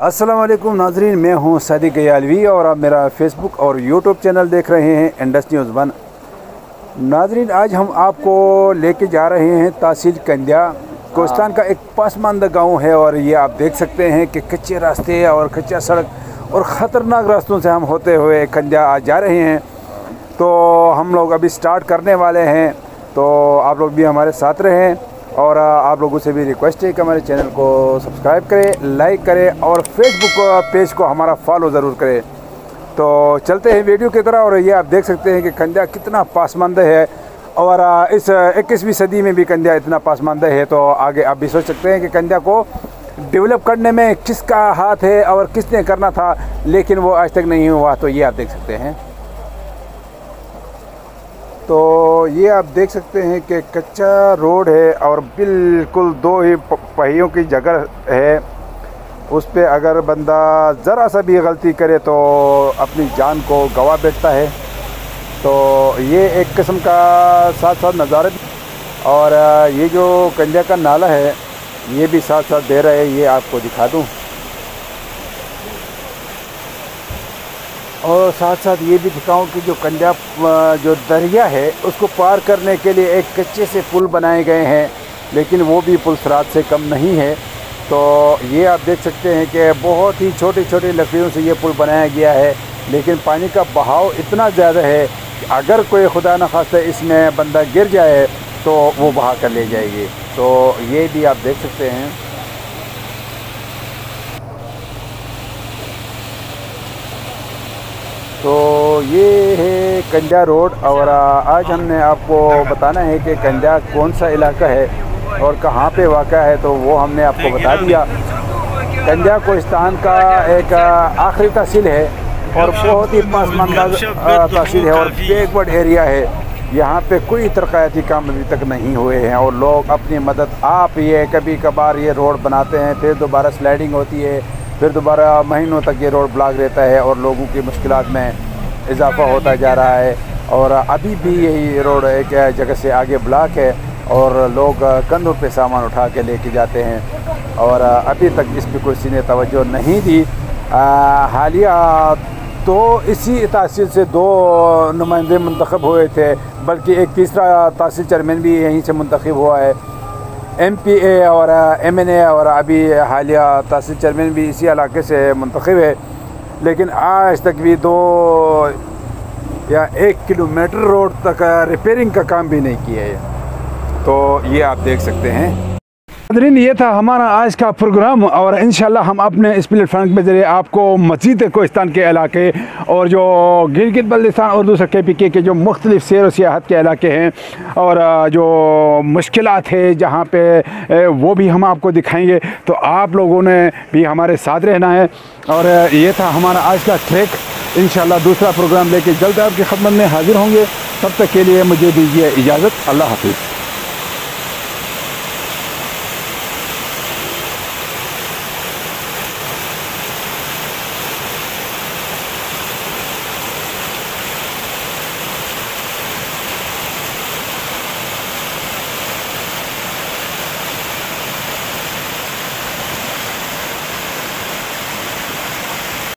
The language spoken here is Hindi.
वालेकुम नाजरीन, मैं हूँ सदी गयालवी और आप मेरा फेसबुक और यूट्यूब चैनल देख रहे हैं इंडस न्यूज़ वन। नाजरीन, आज हम आपको लेके जा रहे हैं तहसील कंदिया। कोस्तान का एक पासमानदा गाँव है और ये आप देख सकते हैं कि कच्चे रास्ते और कच्चा सड़क और ख़तरनाक रास्तों से हम होते हुए कंदिया आज जा रहे हैं। तो हम लोग अभी स्टार्ट करने वाले हैं। तो आप लोग भी हमारे साथ रहें। और आप लोगों से भी रिक्वेस्ट है कि हमारे चैनल को सब्सक्राइब करें लाइक करें और फेसबुक पेज को हमारा फॉलो ज़रूर करें। तो चलते हैं वीडियो की तरह और ये आप देख सकते हैं कि कंदिया कितना पासमानदा है और इस इक्कीसवीं सदी में भी कंदिया इतना पासमानदा है। तो आगे आप भी सोच सकते हैं कि कंदिया को डेवलप करने में किसका हाथ है और किसने करना था, लेकिन वो आज तक नहीं हुआ तो ये आप देख सकते हैं। तो ये आप देख सकते हैं कि कच्चा रोड है और बिल्कुल दो ही पहियों की जगह है। उस पर अगर बंदा ज़रा सा भी गलती करे तो अपनी जान को गवा बैठता है। तो ये एक किस्म का साथ साथ नज़ारे और ये जो कंजा का नाला है, ये भी साथ साथ दे रहे हैं, ये आपको दिखा दूँ। और साथ साथ ये भी दिखाऊँ कि जो कंजा जो दरिया है, उसको पार करने के लिए एक कच्चे से पुल बनाए गए हैं, लेकिन वो भी पुल सरात से कम नहीं है। तो ये आप देख सकते हैं कि बहुत ही छोटी छोटी लकड़ियों से ये पुल बनाया गया है, लेकिन पानी का बहाव इतना ज़्यादा है कि अगर कोई खुदा न खास्ता इसमें बंदा गिर जाए तो वो बहा कर ले जाएगी। तो ये भी आप देख सकते हैं। तो ये है कंजा रोड और आज हमने आपको बताना है कि कंजा कौन सा इलाका है और कहाँ पे वाक़ है तो वो हमने आपको बता दिया। कंजा कोस्तान का एक आखिरी तहसील है और बहुत ही पासमानदा तहसील है और बैकवर्ड एरिया है। यहाँ पे कोई तरक्याती काम अभी तक नहीं हुए हैं और लोग अपनी मदद, आप ये कभी कभार ये रोड बनाते हैं, फिर दोबारा स्लाइडिंग होती है फिर दोबारा महीनों तक ये रोड ब्लॉक रहता है और लोगों की मुश्किल में इजाफ़ा होता जा रहा है। और अभी भी यही रोड एक जगह से आगे ब्लॉक है और लोग कंधों पे सामान उठा के लेके जाते हैं। और अभी तक इस पर किसी ने तवज्जो नहीं दी। हालिया तो इसी तहसील से दो नुमाइंदे मंतखब हुए थे, बल्कि एक तीसरा तहसील चेयरमैन भी यहीं से मंतखब हुआ है। एम पी ए और एम एन ए और अभी हालिया तहसील चेयरमैन भी इसी इलाके से मंतखब है। लेकिन आज तक भी दो या एक किलोमीटर रोड तक रिपेयरिंग का काम भी नहीं किया है। तो ये आप देख सकते हैं। नादरीन ये था हमारा आज का प्रोग्राम और इन हम अपने इस प्लेटफॉर्म के ज़रिए आपको मजीद कोस्तान के इलाके और जो गिलगित बल्दिस्तान और दूसरे के पी के के जो मुख्तलिफ़ सैर व सियाहत के इलाके हैं और जो मुश्किल है जहाँ पे वो भी हम आपको दिखाएँगे। तो आप लोगों ने भी हमारे साथ रहना है और ये था हमारा आज का ट्रैक। इन दूसरा प्रोग्राम लेके जल्द आपकी खदमत में हाजिर होंगे। तब तक के लिए मुझे दीजिए इजाज़त। अल्लाह हाफिज़।